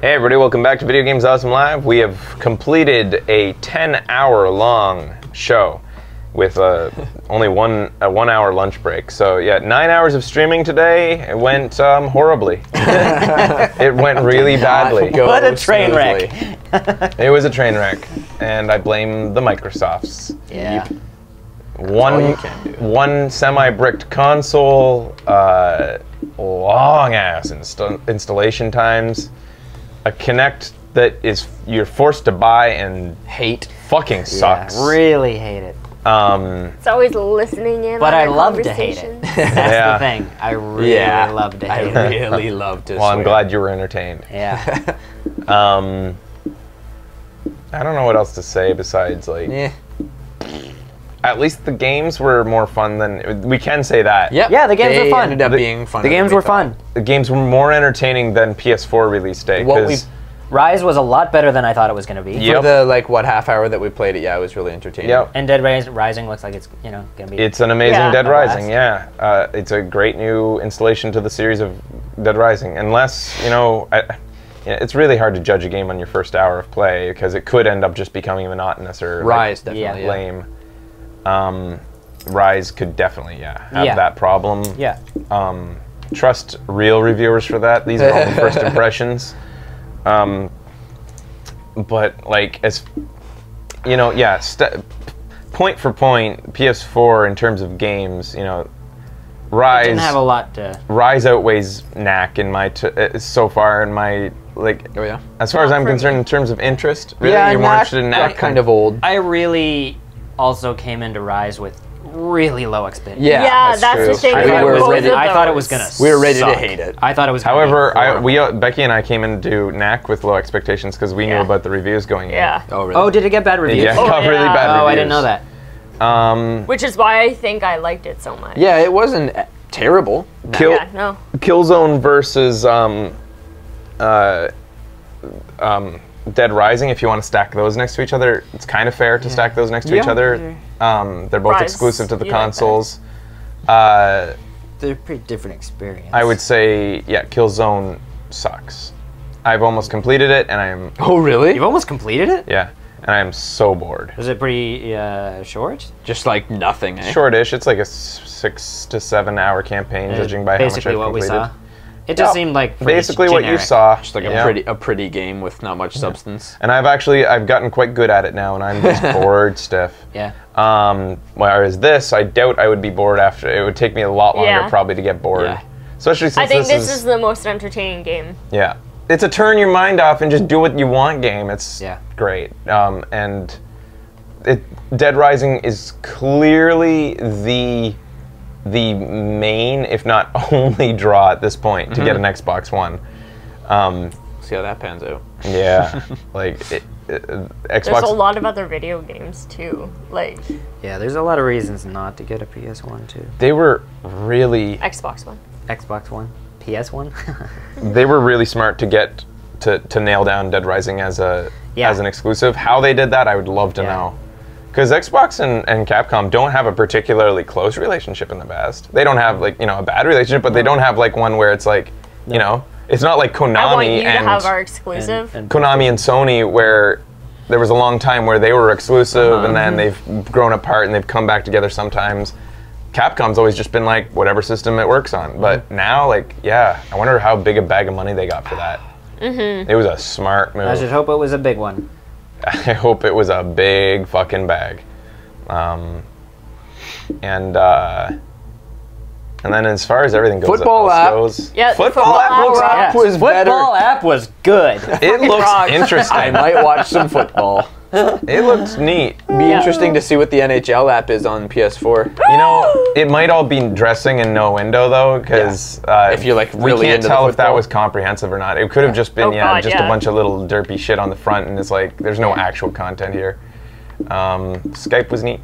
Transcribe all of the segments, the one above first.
Hey everybody, welcome back to Video Games Awesome Live. We have completed a 10-hour long show with uh, only one a one-hour lunch break. So yeah, nine hours of streaming today. It went um, horribly. it went really badly. What a train wreck. It was a train wreck, and I blame the Microsofts. Yeah. One all you can do. one semi-bricked console, uh, long ass insta- installation times, a Kinect that is you're forced to buy and Hate. fucking sucks. Really hate it. Um, It's always listening in. But on I love to hate it. That's Yeah. the thing. I really Yeah. love to I hate it. really love to. well, I'm glad you were entertained. Yeah. Um, I don't know what else to say besides like. Yeah. At least the games were more fun than we can say that. Yep. Yeah, the games they were fun. Ended up The- being fun. the games were fun. The games were more entertaining than PS4 release day. What 'cause- Ryse was a lot better than I thought it was going to be. Yep. For the like what half hour that we played it, yeah, it was really entertaining. Yep. And Dead Rising looks like it's, you know, going to be. It's an amazing Yeah. Dead Rising, blast. yeah. Uh, it's a great new installation to the series of Dead Rising. Unless, you know, I, it's really hard to judge a game on your first hour of play because it could end up just becoming monotonous or like, Ryse definitely. Yeah. lame. Um, Ryse could definitely, yeah, have Yeah. that problem. yeah. Um, trust real reviewers for that. These are all the first impressions. Um, but like as you know, yeah, st- point for point, PS4 in terms of games, you know, Ryse Didn't have a lot to. Ryse outweighs Knack in my t- uh, so far in my like. Oh yeah. As far as I'm concerned, me. in terms of interest, really, yeah, you're more interested in got Knack. kind of old. I really also came into Ryse with really low expectations. Yeah, Yeah, that's, that's true. the thing I We thought, it were was ready- gonna, I thought it was gonna. We were ready to hate it. I thought it was. Gonna However, be I, we uh, Becky and I came into Knack with low expectations because we knew about the reviews going in. Yeah. Oh really? Oh, did it get bad reviews? Yeah, Oh, got really yeah. bad Oh. I didn't know that. Um, Which is why I think I liked it so much. Yeah, it wasn't uh, terrible. Kill- Yeah, no. Killzone versus um, uh, um, Dead Rising. If you want to stack those next to each other, it's kind of fair to stack those next to each other. Um, they're both Ryse, exclusive to the you like consoles. uh, They're pretty different experience. I would say, yeah, Killzone sucks. I've almost completed it, and I'm Oh really? You've almost completed it. yeah, and I'm so bored. Is it pretty uh, short? Just like nothing. Eh? Shortish. It's like a six to seven hour campaign, judging by how much I've what we completed. saw. It just Yeah, seemed like pretty Basically, what you saw. Just like a pretty a pretty game with not much substance. And I've actually I've gotten quite good at it now, and I'm just bored stiff. Yeah. Um, whereas this, I doubt I would be bored after. It would take me a lot longer Yeah. probably to get bored. Yeah. Especially since I think this, this is the most entertaining game. yeah, it's a turn your mind off and just do what you want game. It's Yeah. great. Um, and it, Dead Rising is clearly the the main, if not only, draw at this point to get an Mm-hmm. Xbox One. Um, See how that pans out. yeah, like it, it, Xbox. There's a lot of other video games too, like Yeah, there's a lot of reasons not to get a PS1 too. They were really Xbox One. Xbox One, PS1. they were really smart to get to, to nail down Dead Rising as a Yeah. as an exclusive. How they did that, I would love to Yeah. know. Because Xbox and, and Capcom don't have a particularly close relationship in the past. They don't have like you know a bad relationship, but they don't have like one where it's like you know it's not like Konami I want you to and have our exclusive. and- Konami and Sony where there was a long time where they were exclusive Uh-huh. and then they've grown apart and they've come back together sometimes. Capcom's always just been like whatever system it works on. But Mm-hmm. now like yeah, I wonder how big a bag of money they got for that. Mm-hmm. It was a smart move. I should hope it was a big one. I hope it was a big fucking bag. Um, and uh, and then as far as everything goes, Football app. goes, Yeah, football, football app app looks rocked. App was better. Football app was good. it looks interesting. I might watch some football. it looks neat. Be Yeah. interesting to see what the NHL app is on PS4. You know, it might all be dressing in no window though, because uh, If you're, like, we can't into the tell if that was comprehensive or not. It could have just been Oh, yeah, God, just a bunch of little derpy shit on the front, and it's like there's no actual content here. Um, Skype was neat.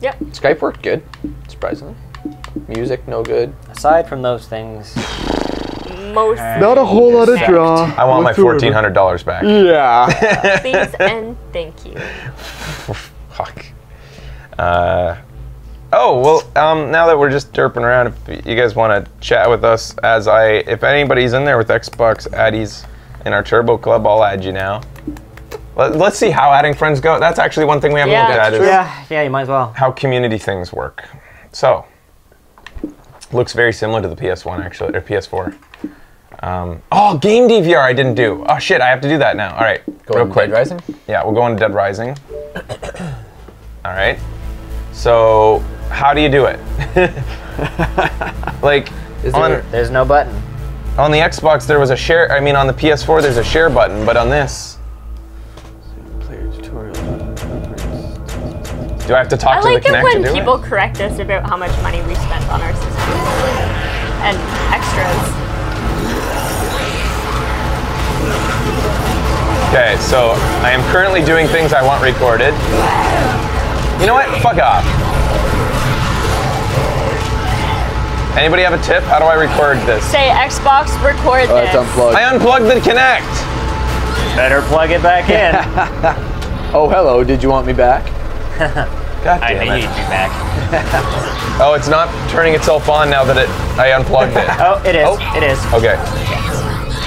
Yeah, Skype worked good, surprisingly. Music no good. Aside from those things, Most Not a whole lot of draw. I want my fourteen hundred dollars back. Yeah. please and thank you. Fuck. Uh, Oh well, um, now that we're just derping around, if you guys want to chat with us, as I, if anybody's in there with Xbox addies in our Turbo Club, I'll add you now. Let, let's see how adding friends go. That's actually one thing we haven't Yeah, looked at that's is. Yeah, yeah, you might as well. how community things work. So, looks very similar to the PS1 actually, or PS4. Um, oh, game DVR I didn't do. Oh shit, I have to do that now. All right, Go real quick. Dead Rising. Yeah, we'll go on to Dead Rising. All right. So, how do you do it? like Is on There's no button. on the Xbox there was a share. I mean, on the PS4 there's a share button, but on this, do I have to talk I to like the it Kinect when to do people it? correct us about how much money we spent on our system and extras. Okay, so I am currently doing things I want recorded. You know what? Fuck off. Anybody have a tip? How do I record this? Say Xbox record Oh, this. it's unplugged. I unplugged the Kinect. Better plug it back in. oh, hello. Did you want me back? God I damn need it. you back. Oh, it's not turning itself on now that it I unplugged it. Oh, it is. Oh. It is. Okay.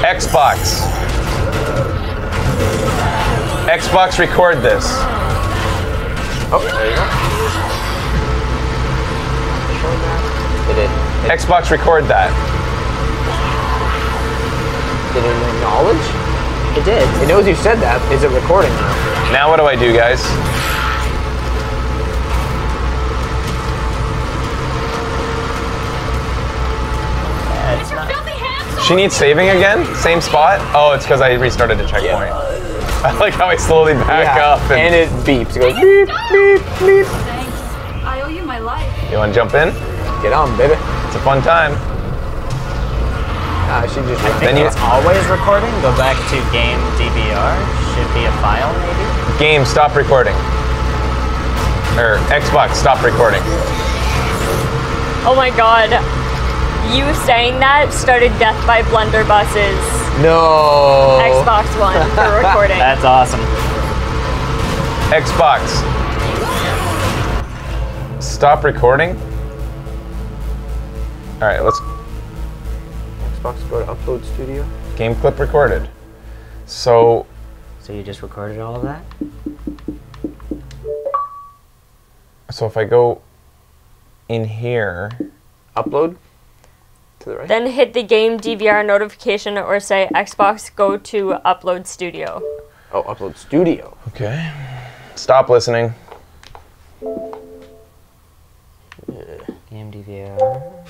Xbox. Xbox record this. Oh, there you go. Did it? It, Xbox record that. did it acknowledge? It did. It knows you said that. Is it recording now? Now what do I do, guys? She needs saving again? Same spot? Oh, it's because I restarted the checkpoint. I like how I slowly back up and, and it beeps. It goes beep, beep, beep. Thanks. I owe you my life. you want to jump in? Get on, baby. It's a fun time. Ah, she just. Then you it's always recording. Go back to game DVR. Should be a file, maybe. game stop recording. Or Xbox stop recording. Oh my god. You saying that started Death by Blunderbusses. no. Xbox One for recording. That's awesome. Xbox. Stop recording. All right, let's Xbox go to Upload Studio. game clip recorded. So So you just recorded all of that? so if I go in here, Upload to the right. then hit the game DVR notification or say Xbox go to Upload Studio. oh, Upload Studio. okay. Stop listening. Game DVR.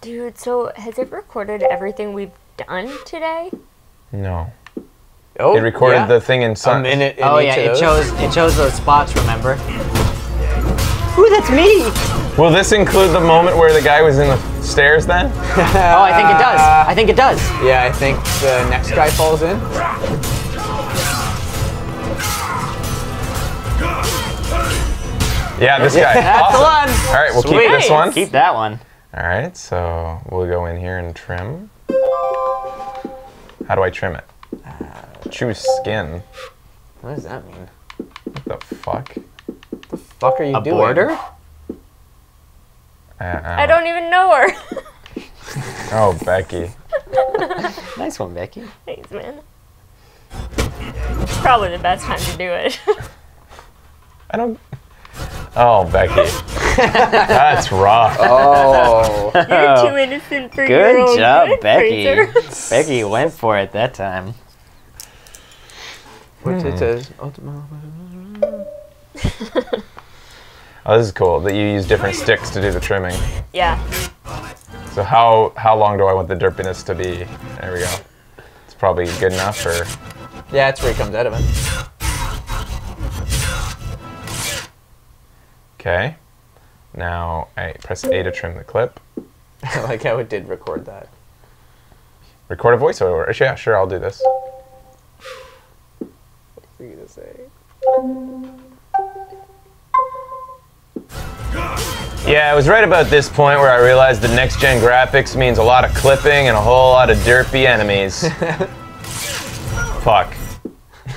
Dude, so has it recorded everything we've done today? No. Oh, It recorded yeah. the thing in a sun. minute. In Oh each yeah, of it those. chose it chose those spots. Remember? Ooh, that's me. Will this include the moment where the guy was in the stairs then? Oh, I think it does. I think it does. Yeah, I think the next guy falls in. Yeah, this guy. That's the Awesome. one. All right, we'll keep this one. Keep that one. All right, so we'll go in here and trim. How do I trim it? Choose skin. What does that mean? What the fuck? What the fuck are you A doing? border? Uh, I don't even know her. Oh, Becky. Nice one, Becky. Thanks, man. It's probably the best time to do it. I don't. Oh, Becky. That's rough. Oh. You're too innocent for your Good own job, good, Becky. Becky went for it that time. What's it says? Oh, this is cool that you use different sticks to do the trimming. yeah. So how how long do I want the derpiness to be? There we go. It's probably good enough, or Yeah, that's where he comes out of it. okay. Now I press A to trim the clip. I like how it did record that. Record a voiceover. Yeah, sure, I'll do this. What are you gonna say? Yeah, it was right about this point where I realized the next gen graphics means a lot of clipping and a whole lot of derpy enemies. Fuck.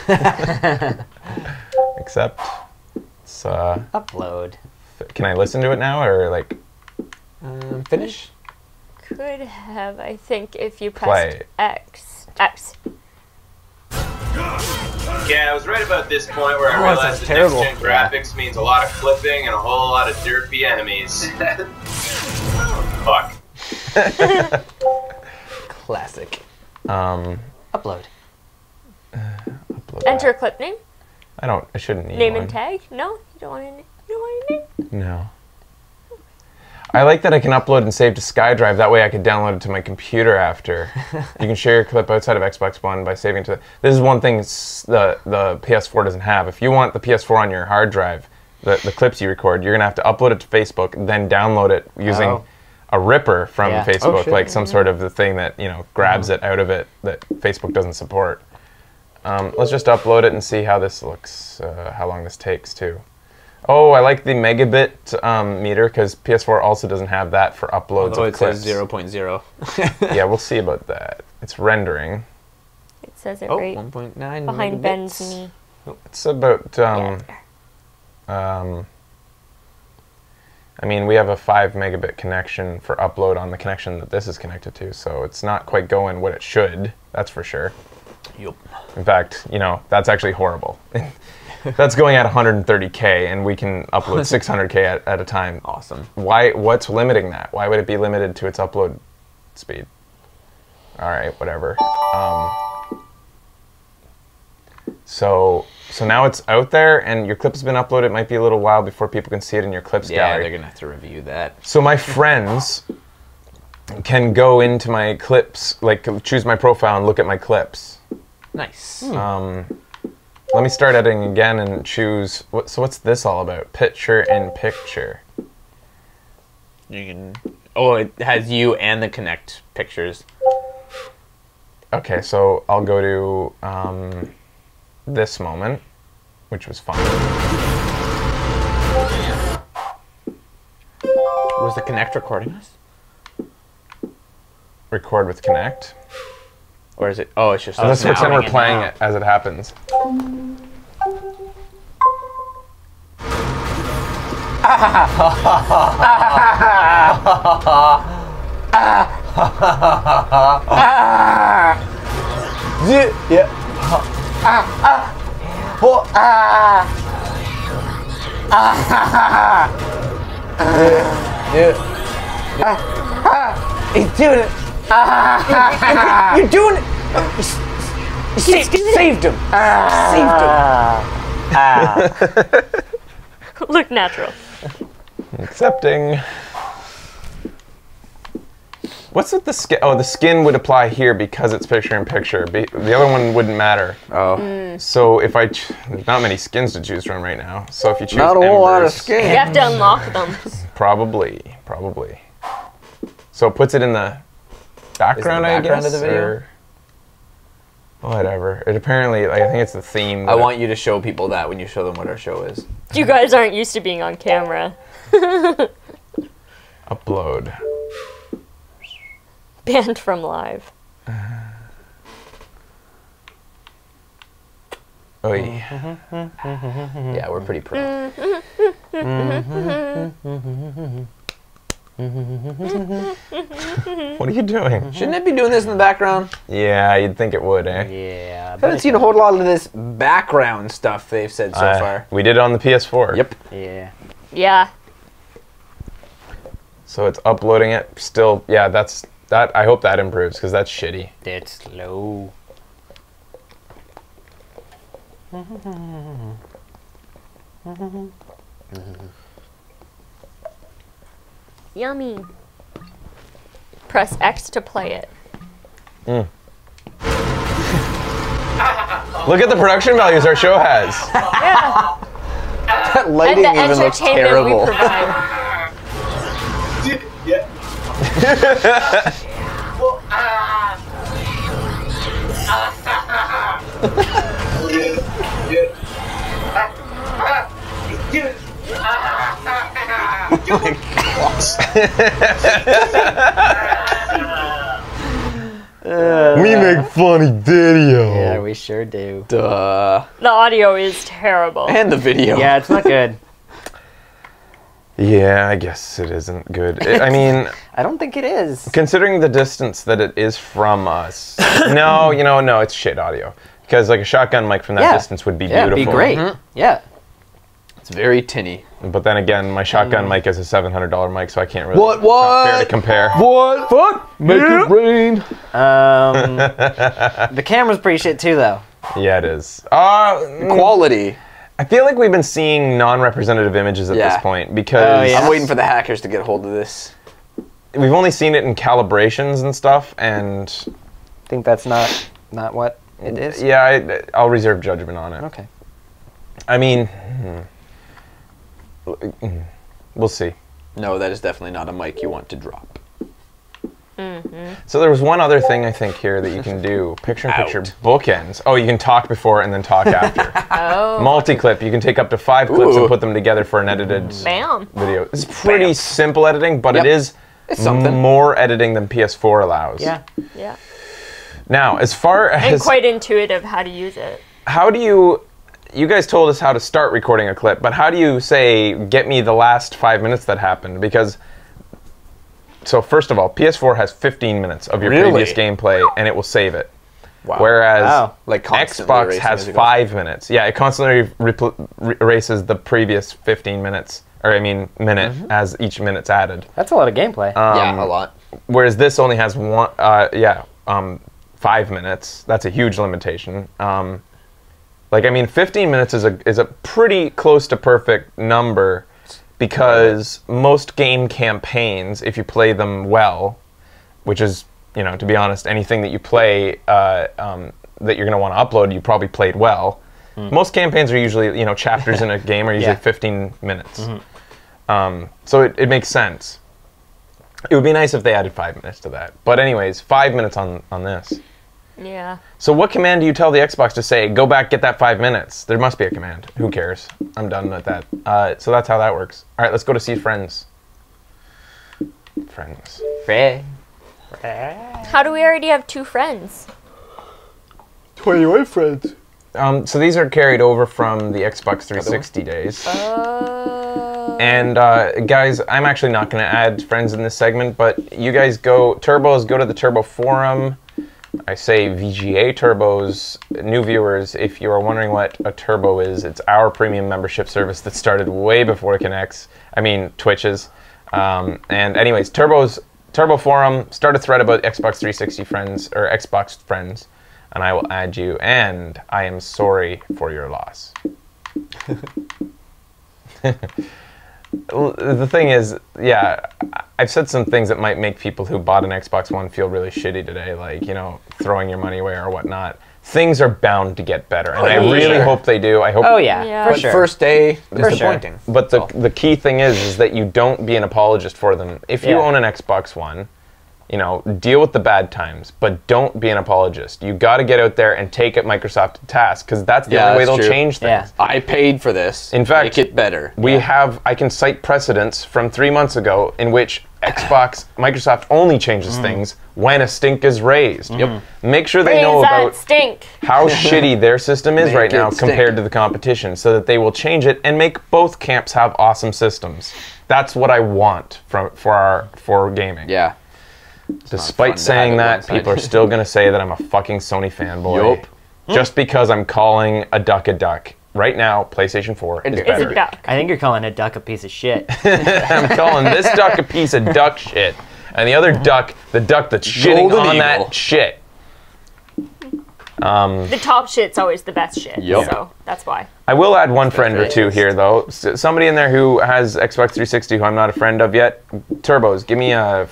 Except, it's, uh, Upload. can I listen to it now or like Um, finish. Could have, I think, if you Play. pressed X. X. Yeah, it was right about this point where I Oh, that realized sounds that terrible. next gen graphics means a lot of clipping and a whole lot of derpy enemies. Fuck. Classic. Um, Upload. upload Enter that. a clip name. I don't. I shouldn't need Name one. and tag. No, you don't want to. You don't want a name. No. I like that I can upload and save to SkyDrive. That way I could download it to my computer after. you can share your clip outside of Xbox One by saving to. This is one thing the the PS4 doesn't have. If you want the PS4 on your hard drive, the, the clips you record, you're gonna have to upload it to Facebook, then download it using Oh. a ripper from Yeah. Oh, Facebook, shit. like some sort of the thing that you know grabs it out of it that Facebook doesn't support. Um, let's just upload it and see how this looks. Uh, how long this takes too. Oh, I like the megabit um, meter because PS4 also doesn't have that for uploads Although of it clips. says 0.0. yeah, we'll see about that. It's rendering. It says it Oh, right 1.9 behind megabits. Ben's knee. It's about. Um, there. um, I mean, we have a five megabit connection for upload on the connection that this is connected to, so it's not quite going what it should. That's for sure. Yup. In fact, you know, that's actually horrible. that's going at 130k, and we can upload 600k at, at a time. Awesome. Why? What's limiting that? Why would it be limited to its upload speed? All right, whatever. Um, so, so now it's out there, and your clip has been uploaded. It might be a little while before people can see it in your clips Yeah, gallery. they're gonna have to review that. So my friends can go into my clips, like choose my profile and look at my clips. Nice. Um, let me start editing again and choose. What, so what's this all about? Picture in picture. You can. Oh, it has you and the Kinect pictures. Okay, so I'll go to um, this moment, which was fine. Was the Kinect recording us? Record with Kinect. Or is it? Oh, it's just. So let's pretend we're playing now. it as it happens. Yeah. He's doing it. Ah. You're doing it. Sa- saved him. Ah. Saved him. Ah. Look natural. Accepting. What's with the skin? Oh, the skin would apply here because it's picture in picture. Be- the other one wouldn't matter. Oh. Hmm. So if I, ch- there's not many skins to choose from right now. So if you choose Not a whole lot of Embers- skin. You have to unlock them. Probably, probably. So it puts it in the background, I background guess. of the video? or- Whatever. It apparently, like, I think it's the theme. I want you to show people that when you show them what our show is. You guys aren't used to being on camera. upload. Banned from live. Uh-huh. Oy. Yeah, we're pretty pro. Mm-hmm. Mm-hmm. What are you doing? Shouldn't it be doing this in the background? Yeah, you'd think it would, eh? Yeah. I haven't seen a whole lot of this background stuff they've said so Uh, far. We did it on the PS4. Yep. Yeah. Yeah. So it's uploading it. Still, yeah, that's that. I hope that improves because that's shitty. It's slow. Yummy. Press X to play it. Hmm. Look at the production values our show has. Yeah. That and lighting the even looks entertainment we terrible. Oh provide. we make funny video. Yeah, we sure do. Duh. The audio is terrible. And the video. Yeah, it's not good. Yeah, I guess it isn't good. I I mean, I don't think it is. considering the distance that it is from us. no, you know, no, it's shit audio. Because like a shotgun mic from that Yeah. distance would be Yeah, it'd beautiful. be great. Mm-hmm. Yeah. It's very tinny. But then again, my shotgun mic is a seven hundred dollar mic, so I can't really. What, it's not fair to what? compare. What? Fuck? Make it rain. Um, the camera's pretty shit too, though. Yeah, it is. Uh, mm, Quality. I feel like we've been seeing non-representative images at Yeah. this point because Oh, yeah. I'm waiting for the hackers to get hold of this. we've only seen it in calibrations and stuff, and I think that's not not what it is. yeah, I, I'll reserve judgment on it. Okay. I mean, hmm. we'll see. No, that is definitely not a mic you want to drop. Mm-hmm. So there was one other thing I think here that you can do: picture-in-picture Out. bookends. Oh, you can talk before and then talk after. Oh, Multi-clip. You can take up to five clips and put them together for an edited bam. video. It's pretty Bam. simple editing, but Yep. it is something. more editing than PS4 allows. Yeah. Yeah. Now, as far And as quite intuitive how to use it. how do you you guys told us how to start recording a clip, but how do you say get me the last 5 minutes that happened because so first of all, PS4 has 15 minutes of your Really? previous gameplay and it will save it. Wow. Whereas Wow. Like Xbox has as goes. 5 minutes. Yeah, it constantly re- erases the previous 15 minutes or I mean minute Mm-hmm. as each minute's added. That's a lot of gameplay. yeah, a lot. whereas this only has one uh, yeah um, five minutes that's a huge limitation um, like i mean 15 minutes is a is a pretty close to perfect number because most game campaigns if you play them well which is you know to be honest anything that you play uh, um, that you're going to want to upload you probably played well most campaigns are usually you know chapters in a game are usually Yeah. 15 minutes um, so it, it makes sense it would be nice if they added five minutes to that. But anyways, five minutes on on this. Yeah. So what command do you tell the Xbox to say, go back, get that five minutes? There must be a command. Who cares? I'm done with that. Uh, so that's how that works. All right, let's go to see friends. Friends. Ray. How do we already have two friends? 21 friends. Um, so these are carried over from the Xbox 360 days. Oh. And uh, guys, I'm actually not going to add friends in this segment, but you guys go turbos, go to the Turbo forum. I say VGA turbos, new viewers. If you are wondering what a turbo is, it's our premium membership service that started way before Connects. I mean Twitches. Um, and anyways, turbos, Turbo forum. Start a thread about Xbox 360 friends or Xbox friends, and I will add you. And I am sorry for your loss. L- the thing is, yeah, I- I've said some things that might make people who bought an Xbox One feel really shitty today, like, you know, throwing your money away or whatnot. Things are bound to get better, and oh, I really sure. hope they do. I hope. Oh yeah, Yeah. for But sure. First day, sure. disappointing. But the Oh. the key thing is, is that you don't be an apologist for them. If you Yeah. own an Xbox One, you know, deal with the bad times, but don't be an apologist. You got to get out there and take it Microsoft to task, because that's the Yeah, only way they'll true. change Yeah. things. I paid for this. In fact, make it better. We have, I can cite precedents from three months ago in which Xbox, Microsoft only changes mm. things when a stink is raised. Mm-hmm. Yep. Make sure they Raise know about stink. how shitty their system is Make right now stink. compared to the competition so that they will change it and make both camps have awesome systems. That's what I want from for our for gaming. Yeah. Despite saying have that, people are still going to say that I'm a fucking Sony fanboy. Yup. Just because I'm calling a duck a duck. Right now, PlayStation 4 is It is. Is better. a duck. I think you're calling a duck a piece of shit. I'm calling this duck a piece of duck shit, and the other duck, the duck that's shitting Golden on Eagle. that shit. Um, the top shit's always the best shit. Yup. So that's why. I will add one friend or two here, though. S- somebody in there who has Xbox 360 who I'm not a friend of yet. Turbos, give me a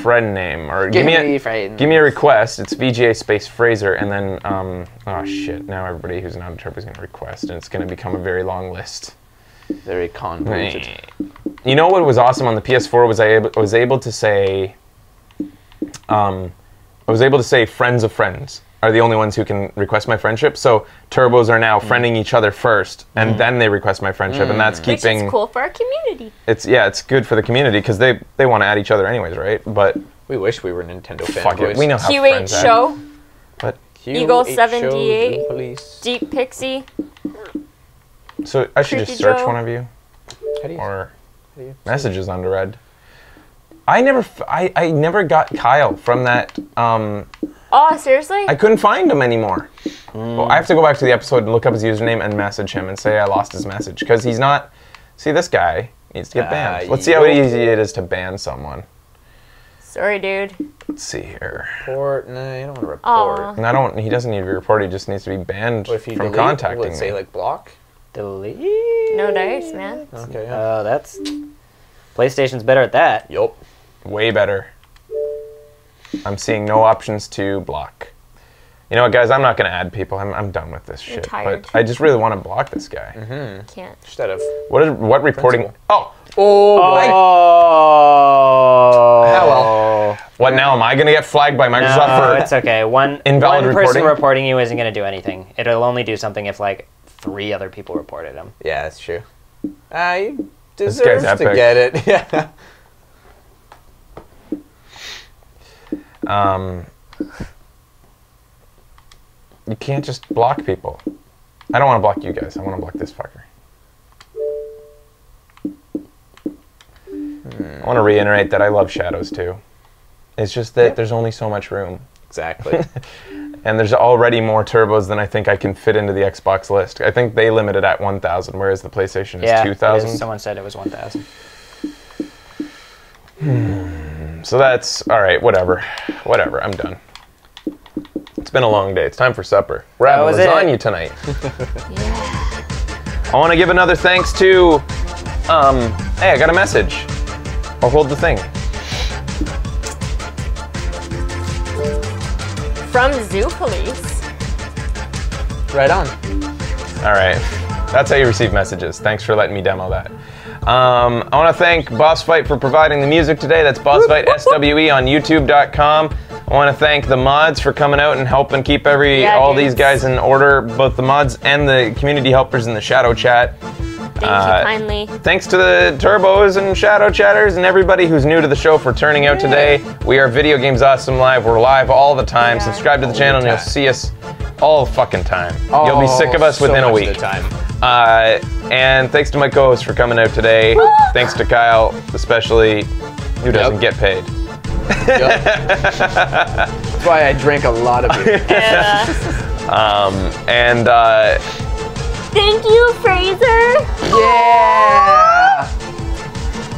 friend name or give, me a friend. give me a request. It's VGA space Fraser, and then um oh shit. Now everybody who's not a Turbo is gonna request, and it's gonna become a very long list. Very convoluted. You know what was awesome on the PS4 was I able, was able to say, um, I was able to say friends of friends are the only ones who can request my friendship. So turbos are now mm. friending each other first, and mm. then they request my friendship, and that's mm. Which keeping is cool for our community. it's yeah, it's good for the community because they they want to add each other anyways, right? But We wish we were Nintendo fuck fanboys. it, we know how Q8 friends act. show, But Eagle Q8 78. shows, Deep Pixie. so I should just search Joe. one of you How do you- or how do you- messages underread. I never f- I, I never got Kyle from that. Um, Oh, seriously? I couldn't find him anymore. Well, I have to go back to the episode and look up his username and message him and say I lost his message because he's not. See, this guy needs to get banned. Ah, Let's see how easy it is to ban someone. Sorry, dude. Let's see here. Report? No, you don't want to report. Aw. And I don't. He doesn't need to be reported. He just needs to be banned What if you from delete, contacting will it me. say like block? Delete. No dice, man. Okay. Yeah. Uh, that's PlayStation's better at that. yup. Way better. I'm seeing no options to block. You know what, guys? I'm not going to add people. I'm, I'm done with this shit. tired. But I just really want to block this guy. Can't. Instead of. What is what reporting? Oh, Oh, Oh. Ah, well. what now? Am I going to get flagged by Microsoft No, for? it's okay. One Invalid one person reporting? reporting you isn't going to do anything. It'll only do something if like three other people reported him. Yeah, that's true. Uh, you guy's deserve to epic. get it. Yeah. Um, you can't just block people. I don't want to block you guys. I want to block this fucker. I want to reiterate that I love shadows too. It's just that there's only so much room. Exactly. And there's already more turbos than I think I can fit into the Xbox list. I think they limit it at 1,000, whereas the PlayStation is Yeah, it is. 2,000. Someone said it was 1,000. So that's all right. Whatever, whatever. I'm done. It's been a long day. It's time for supper. We're That having was it. lasagna tonight. I want to give another thanks to. Um, hey, I got a message. I'll hold the thing. From Zoo Police. right on. All right. That's how you receive messages. Thanks for letting me demo that. Um, I want to thank Bossfight for providing the music today. That's Bossfight SWE on YouTube.com. I want to thank the mods for coming out and helping keep every Yeah, all dudes. these guys in order, both the mods and the community helpers in the shadow chat. Thank Uh, you kindly. Thanks to the Turbos and Shadow Chatters and everybody who's new to the show for turning out today. We are Video Games Awesome Live. We're live all the time. Yeah. Subscribe to the All channel the and you'll see us all fucking time. You'll be sick of us Oh, so within a much week. Of the time. Uh, and thanks to my co-host for coming out today. thanks to Kyle, especially, who doesn't get paid. Yup. That's why I drink a lot of beer. Yeah. Um, and uh, Thank you, Fraser. yeah.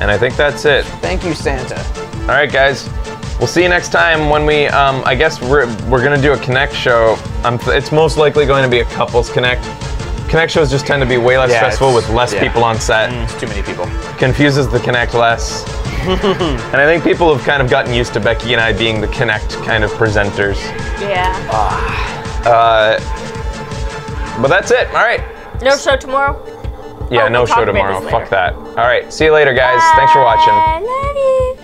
and I think that's it. Thank you, Santa. All right, guys. We'll see you next time when we. Um, I guess we're we're gonna do a Kinect show. Um, it's most likely going to be a couples Kinect. Kinect shows just tend to be way less Yeah, stressful with less yeah. people on set. It's too many people. Confuses the Kinect less. and I think people have kind of gotten used to Becky and I being the Kinect kind of presenters. Yeah. Uh, but that's it. All right. No show tomorrow. Yeah, Oh, no we'll show tomorrow. Fuck that. All right. See you later, guys. Thanks for watching. I love you.